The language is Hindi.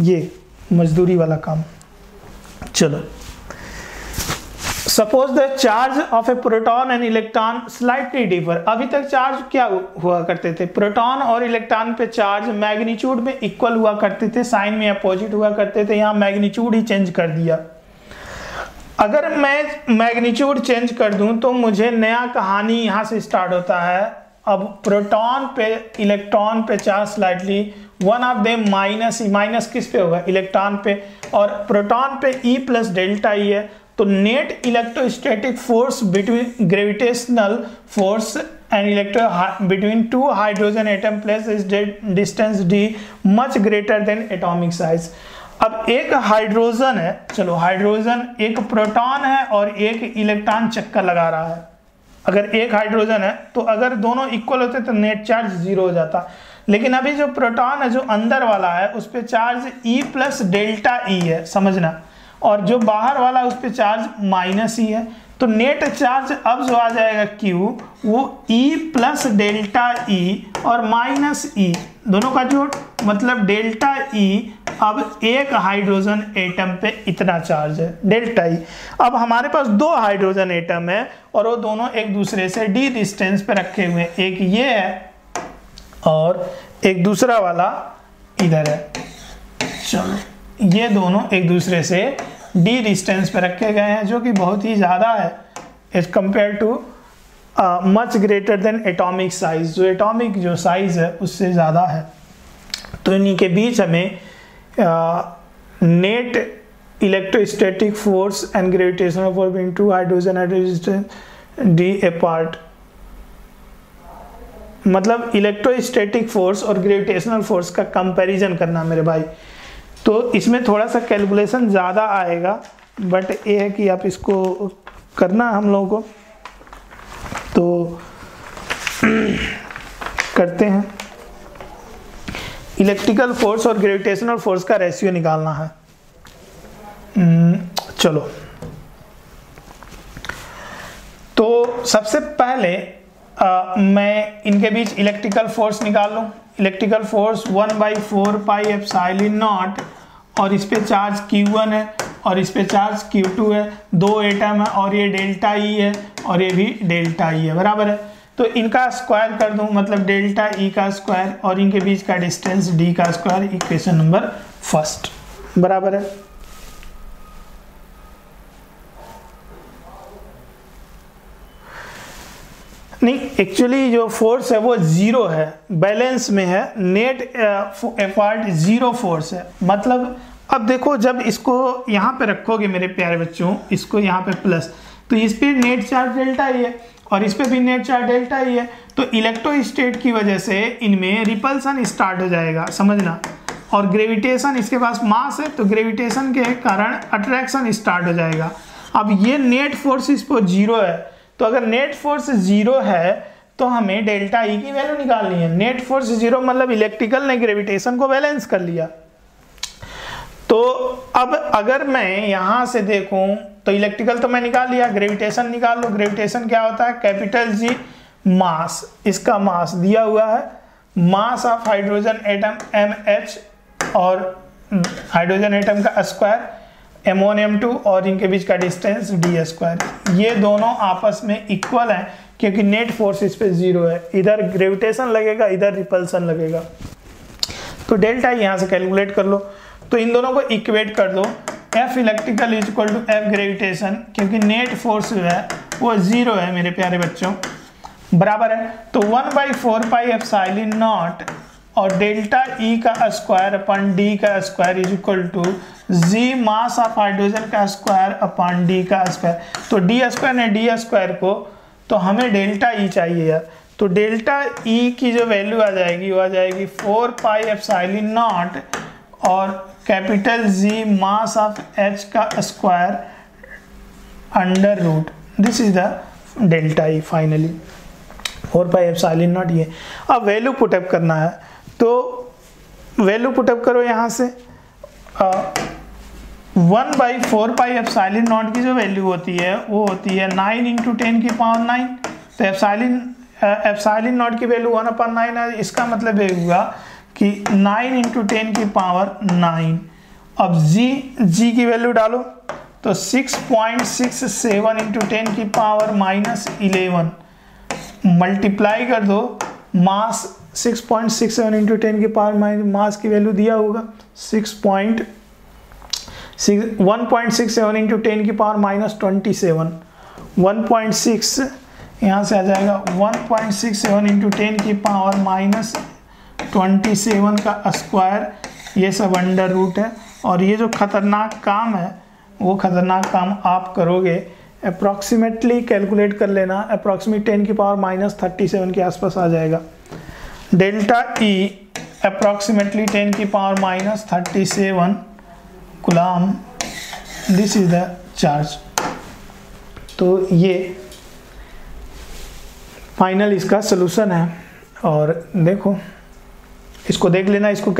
ये मजदूरी वाला काम। चलो। Suppose the charge of a proton and electron slightly differ अभी तक चार्ज क्या हुआ करते थे? प्रोटॉन और इलेक्ट्रॉन पे चार्ज मैग्नीट्यूड में इक्वल हुआ करते थे। साइन में अपोजिट हुआ करते थे। यहाँ मैग्नीट्यूड ही चेंज कर दिया। अगर मैं मैग्नीट्यूड चेंज कर दूँ तो मुझे नया कहानी यहाँ से स्टार्ट होता है। अब प्रोटॉन पे इलेक्ट्रॉन पे charge slightly one of them minus minus किस पे होगा? इलेक्ट्रॉन पे। और प्रोटॉन पे ई प्लस डेल्टा ई है तो net electrostatic force between gravitational force and electro between two hydrogen atom place is distance D much greater than atomic size अब एक हाइड्रोजन है, चलो हाइड्रोजन एक प्रोटॉन है और एक इलेक्ट्रॉन चक्कर लगा रहा है। अगर एक हाइड्रोजन है तो अगर दोनों इक्वल होते तो नेट चार्ज ज़ीरो हो जाता। लेकिन अभी जो प्रोटॉन है, जो अंदर वाला है, उस पर charge E plus delta E है, समझना। और जो बाहर वाला उस पर चार्ज माइनस ई है। तो नेट चार्ज अब जो आ जाएगा Q, वो E प्लस डेल्टा ई और माइनस ई दोनों का जोड़ मतलब डेल्टा ई अब एक हाइड्रोजन एटम पे इतना चार्ज है डेल्टा ई अब हमारे पास दो हाइड्रोजन एटम है, और वो दोनों एक दूसरे से डी डिस्टेंस पे रखे हुए हैं। एक ये है और एक दूसरा वाला इधर है। चलो। ये दोनों एक दूसरे से डी डिस्टेंस पे रखे गए हैं जो कि बहुत ही ज़्यादा है as compare to much greater than atomic size जो एटॉमिक जो साइज़ है उससे ज़्यादा है। तो इन्हीं के बीच हमें net electrostatic force and gravitational force between two hydrogen hydrogen D A part मतलब इलेक्ट्रोस्टैटिक फोर्स और ग्रेविटेशनल फोर्स का कंपैरिजन करना मेरे भाई। तो इसमें थोड़ा सा कैलकुलेशन ज़्यादा आएगा बट ये है कि आप इसको करना हम लोगों को। तो करते हैं। इलेक्ट्रिकल फोर्स और ग्रेविटेशनल फोर्स का रेशियो निकालना है। हम्म, चलो। तो सबसे पहले मैं इनके बीच इलेक्ट्रिकल फोर्स निकाल लूँ। Electrical force one by four pi epsilon naught और इस पर चार्ज Q1 है और इस पर चार्ज Q2 है। दो एटम है और ये डेल्टा ई e है और ये भी डेल्टा ई e है। बराबर है? तो इनका स्क्वायर कर दूँ मतलब डेल्टा ई e का स्क्वायर और इनके बीच का डिस्टेंस डी का स्क्वायर इक्वेशन नंबर फ़र्स्ट बराबर है? नहीं एक्चुअली जो फोर्स है वो ज़ीरो है बैलेंस में है नेट एफर्ट ज़ीरो फोर्स है। मतलब अब देखो, जब इसको यहाँ पे रखोगे मेरे प्यारे बच्चों, इसको यहाँ पे प्लस तो इस पर नेट चार्ज डेल्टा ही है और इस पर भी नेट चार्ज डेल्टा ही है। तो इलेक्ट्रोस्टेट की वजह से इनमें रिपल्सन स्टार्ट हो जाएगा, समझना? और ग्रेविटेशन इसके पास मास है तो ग्रेविटेशन के कारण अट्रैक्शन स्टार्ट हो जाएगा। अब ये नेट फोर्स इस पर ज़ीरो है तो अगर नेट फोर्स ज़ीरो है तो हमें डेल्टा ई e की वैल्यू निकालनी है। नेट फोर्स ज़ीरो मतलब इलेक्ट्रिकल ने ग्रेविटेशन को बैलेंस कर लिया। तो अब अगर मैं यहाँ से देखूँ तो इलेक्ट्रिकल तो मैं निकाल लिया ग्रेविटेशन निकाल लो। ग्रेविटेशन क्या होता है? कैपिटल जी मास इसका मास दिया हुआ है। Mass of hydrogen atom M H और हाइड्रोजन एटम का square M one M two और इनके बीच का डिस्टेंस डी स्क्वायर ये दोनों आपस में इक्वल है, क्योंकि नेट फोर्स इस पर ज़ीरो है। इधर ग्रेविटेशन लगेगा, इधर रिपल्सन लगेगा। तो डेल्टा यहाँ से कैलकुलेट कर लो। तो इन दोनों को इक्वेट कर दो F electrical is equal to F gravitation क्योंकि नेट फोर्स जो है, वो ज़ीरो है मेरे प्यारे बच्चों। बराबर है। तो one by four pi epsilon naught और डेल्टा ई e का स्क्वायर अपन डी का square is equal to G mass of hydrogen का स्क्वायर अपन डी का स्क्वायर तो डी स्क्वायर ने डी स्क्वायर को तो हमें डेल्टा ई e चाहिए यार. तो डेल्टा ई e की जो वैल्यू आ जाएगी, वो आ जाएगी four pi epsilon naught और capital G mass of H का square under root this is the delta E finally four pi epsilon naught ये. अब वैल्यू पुटअप करना है. तो वैल्यू पुटअप करो यहाँ से। One by four pi epsilon naught की जो वैल्यू होती है, वो होती है नाइन इंटू टेन की पावर नाइन तो epsilon epsilon naught की वैल्यू वन अपन नाइन है। इसका मतलब ये हुआ कि नाइन इंटू टेन की पावर नाइन अब जी जी की वैल्यू डालो तो six point six seven into ten की पावर माइनस इलेवन मल्टीप्लाई कर दो mass 6.67 point six seven into ten की पावर माइनस मास की वैल्यू दिया होगा। 6 point one point six seven into ten की power minus twenty seven. One point six यहाँ से आ जाएगा। One point six seven into ten की पावर माइनस ट्वेंटी सेवन का स्क्वायर ये सब अंडर रूट है। और ये जो खतरनाक काम है, वो खतरनाक काम आप करोगे। अप्रॉक्सीमेटली कैलकुलेट कर लेना अप्रॉक्सीमेट टेन की पावर माइनस थर्टी सेवन के आसपास आ जाएगा। डेल्टा ई अप्रॉक्सीमेटली टेन की power minus thirty seven coulomb this is the charge तो ये फाइनल इसका सोल्यूशन है। और देखो, इसको देख लेना, इसको